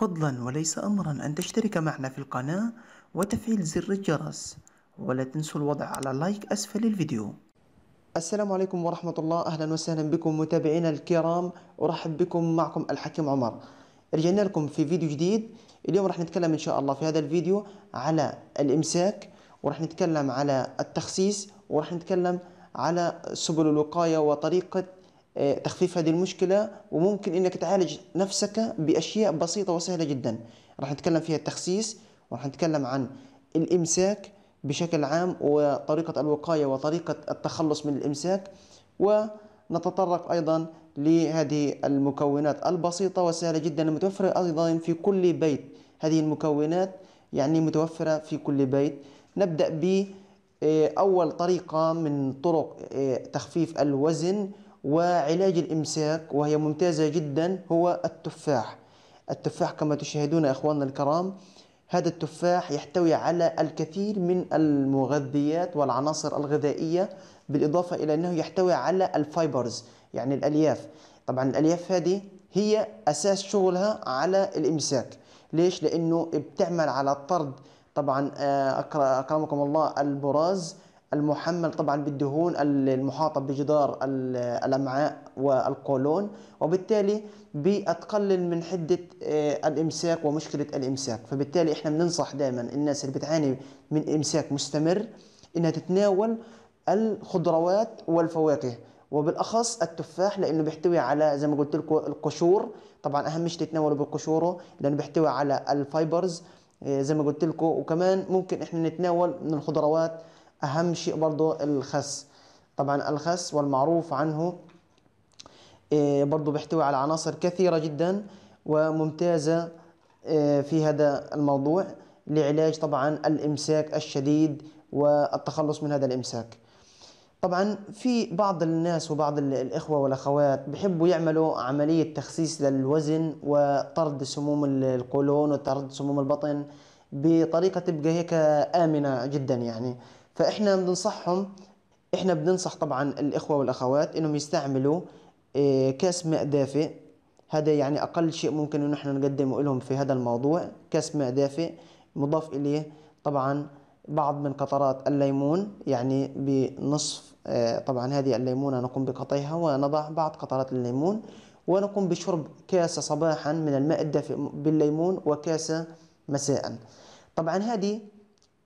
فضلا وليس أمرا أن تشترك معنا في القناة وتفعيل زر الجرس ولا تنسوا الوضع على لايك أسفل الفيديو. السلام عليكم ورحمة الله. أهلا وسهلا بكم متابعينا الكرام. أرحب بكم معكم الحكيم عمر. رجعنا لكم في فيديو جديد. اليوم راح نتكلم إن شاء الله في هذا الفيديو على الإمساك وراح نتكلم على التخسيس وراح نتكلم على سبل الوقاية وطريقة تخفيف هذه المشكلة وممكن إنك تعالج نفسك بأشياء بسيطة وسهلة جدا. راح نتكلم فيها التخسيس وراح نتكلم عن الإمساك بشكل عام وطريقة الوقاية وطريقة التخلص من الإمساك. ونتطرق أيضا لهذه المكونات البسيطة والسهلة جدا المتوفرة أيضا في كل بيت. هذه المكونات يعني متوفرة في كل بيت. نبدأ ب آه، أول طريقة من طرق آه، تخفيف الوزن. وعلاج الإمساك وهي ممتازة جدا هو التفاح. التفاح كما تشاهدون إخواننا الكرام هذا التفاح يحتوي على الكثير من المغذيات والعناصر الغذائية بالإضافة إلى أنه يحتوي على الفايبرز يعني الألياف. طبعا الألياف هذه هي أساس شغلها على الإمساك. ليش؟ لأنه بتعمل على طرد طبعا آه، أكرمكم الله البراز المحمل طبعا بالدهون المحاطة بجدار الأمعاء والقولون وبالتالي بتقلل من حدة آه، الإمساك ومشكلة الإمساك. فبالتالي إحنا بننصح دائما الناس اللي بتعاني من إمساك مستمر إنها تتناول الخضروات والفواكه وبالأخص التفاح لأنه بيحتوي على زي ما قلت لكم القشور. طبعا أهم شيء تتناولوا بقشوره لأنه بيحتوي على الفايبرز آه، زي ما قلت لكم. وكمان ممكن إحنا نتناول من الخضروات أهم شيء برضو الخس. طبعا الخس والمعروف عنه إيه، برضو بيحتوي على عناصر كثيرة جدا وممتازة إيه، في هذا الموضوع لعلاج طبعا الإمساك الشديد والتخلص من هذا الإمساك. طبعا في بعض الناس وبعض الإخوة والأخوات بيحبوا يعملوا عملية تخسيس للوزن وطرد سموم القولون وطرد سموم البطن بطريقة تبقى هيك آمنة جدا يعني. فإحنا بننصحهم إحنا بننصح طبعا الإخوة والأخوات إنهم يستعملوا آه، كاس ماء دافئ. هذا يعني أقل شيء ممكن إنه إحنا نقدمه لهم في هذا الموضوع كاس ماء دافئ مضاف إليه طبعا بعض من قطرات الليمون يعني بنصف آه، طبعا هذه الليمونه نقوم بقطعها ونضع بعض قطرات الليمون ونقوم بشرب كاسة صباحا من الماء الدافئ بالليمون وكاسة مساء. طبعا هذه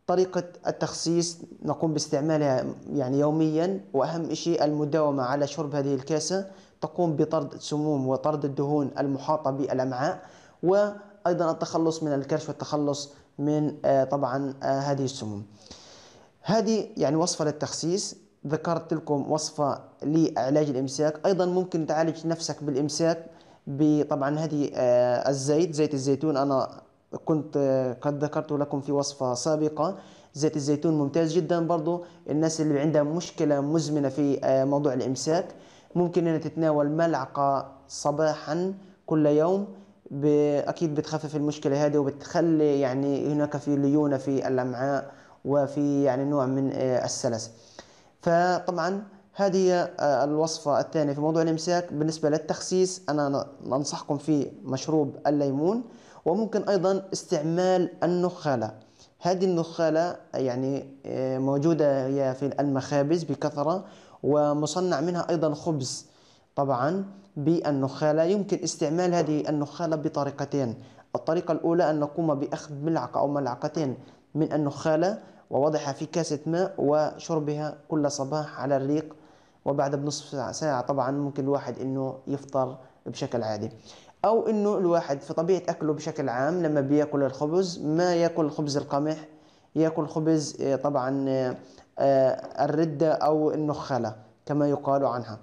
طريقة التخسيس نقوم باستعمالها يعني يوميا وأهم شيء المداومة على شرب هذه الكاسة تقوم بطرد السموم وطرد الدهون المحاطة بالأمعاء وأيضا التخلص من الكرش والتخلص من آه، طبعا آه، هذه السموم. هذه يعني وصفة للتخسيس ذكرت لكم وصفة لعلاج الإمساك. أيضا ممكن تعالج نفسك بالإمساك بطبعا هذه آه، الزيت زيت الزيتون. أنا كنت قد ذكرت لكم في وصفة سابقة زيت الزيتون ممتاز جدا برضو. الناس اللي عندها مشكلة مزمنة في آه، موضوع الإمساك ممكن أن تتناول ملعقة صباحا كل يوم. أكيد بتخفف المشكلة هذه وبتخلي يعني هناك في ليونة في الأمعاء وفي يعني نوع من آه، السلس. فطبعا هذه آه، الوصفة الثانية في موضوع الإمساك. بالنسبة للتخسيس أنا أنصحكم في مشروب الليمون. وممكن أيضا استعمال النخالة. هذه النخالة يعني آه، موجودة هي في المخابز بكثرة ومصنع منها أيضا خبز. طبعا بالنخالة يمكن استعمال هذه النخالة بطريقتين. الطريقة الأولى أن نقوم بأخذ ملعقة أو ملعقتين من النخالة ووضعها في كاسة ماء وشربها كل صباح على الريق وبعد بنصف ساعة. طبعا ممكن الواحد إنه يفطر بشكل عادي. أو إنه الواحد في طبيعة أكله بشكل عام لما بيأكل الخبز ما يأكل خبز القمح يأكل خبز آه، طبعا آه، الردة أو النخالة كما يقال عنها.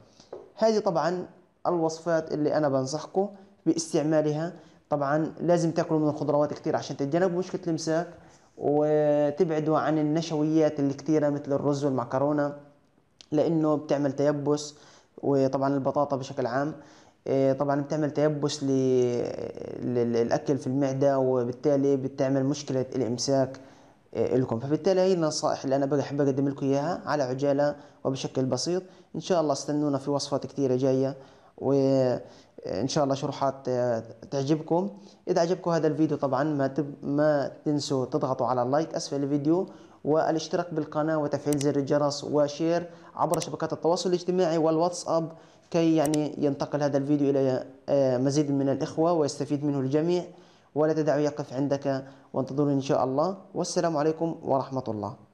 هذه طبعا الوصفات اللي أنا بنصحكم باستعمالها. طبعا لازم تأكلوا من الخضروات كثير عشان تتجنبوا مشكلة الامساك وتبعدوا عن النشويات اللي كثيرة مثل الرز والمعكرونة لأنه بتعمل تيبس وطبعا البطاطا بشكل عام. طبعا بتعمل تيبس للأكل في المعدة وبالتالي بتعمل مشكلة الإمساك إيه، لكم. فبالتالي هي النصائح اللي أنا بحب اقدم لكم إياها على عجالة وبشكل بسيط. إن شاء الله استنونا في وصفات كثيره جاية و إن شاء الله شروحات آه، تعجبكم. إذا عجبكم هذا الفيديو طبعا ما تب ما تنسوا تضغطوا على ال like أسفل الفيديو والاشتراك بالقناة وتفعيل زر الجرس و share عبر شبكات التواصل الاجتماعي والواتساب كي يعني ينتقل هذا الفيديو إلى آه، مزيد من الإخوة ويستفيد منه الجميع. ولا تدعوا يقف عندك وانتظروني إن شاء الله. والسلام عليكم ورحمة الله.